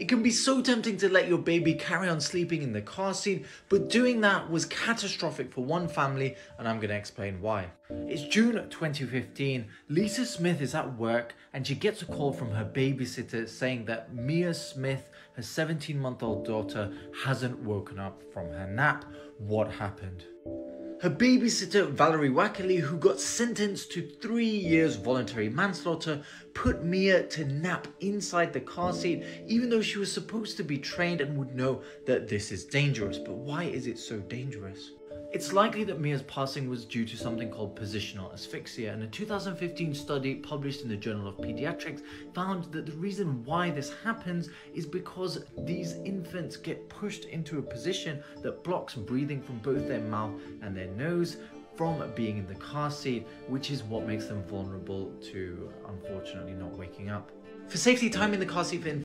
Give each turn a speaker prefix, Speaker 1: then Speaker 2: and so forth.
Speaker 1: It can be so tempting to let your baby carry on sleeping in the car seat, but doing that was catastrophic for one family, and I'm gonna explain why. It's June 2015. Lisa Smith is at work and she gets a call from her babysitter saying that Mia Smith, her 17 month old daughter, hasn't woken up from her nap. What happened? Her babysitter, Valerie Wackerly, who got sentenced to three years voluntary manslaughter, put Mia to nap inside the car seat, even though she was supposed to be trained and would know that this is dangerous. But why is it so dangerous? It's likely that Mia's passing was due to something called positional asphyxia, and a 2015 study published in the Journal of Pediatrics found that the reason why this happens is because these infants get pushed into a position that blocks breathing from both their mouth and their nose from being in the car seat, which is what makes them vulnerable to unfortunately not waking up. For safety, time in the car seat for